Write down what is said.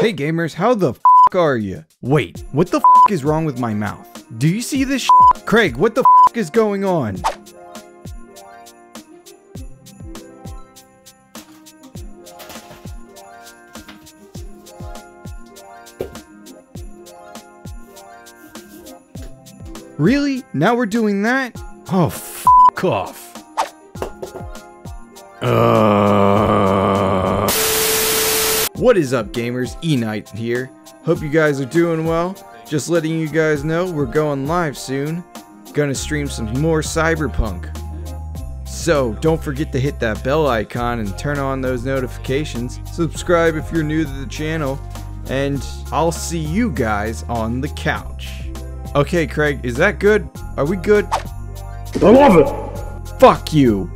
Hey gamers, how the f are you? Wait, what the f is wrong with my mouth? Do you see this Craig, what the f is going on? Really? Now we're doing that? Oh, f off. Uh... What is up gamers, E-Knight here. Hope you guys are doing well. Just letting you guys know we're going live soon. Gonna stream some more Cyberpunk. So don't forget to hit that bell icon and turn on those notifications. Subscribe if you're new to the channel. And I'll see you guys on the couch. Okay Craig, is that good? Are we good? I love it! Fuck you!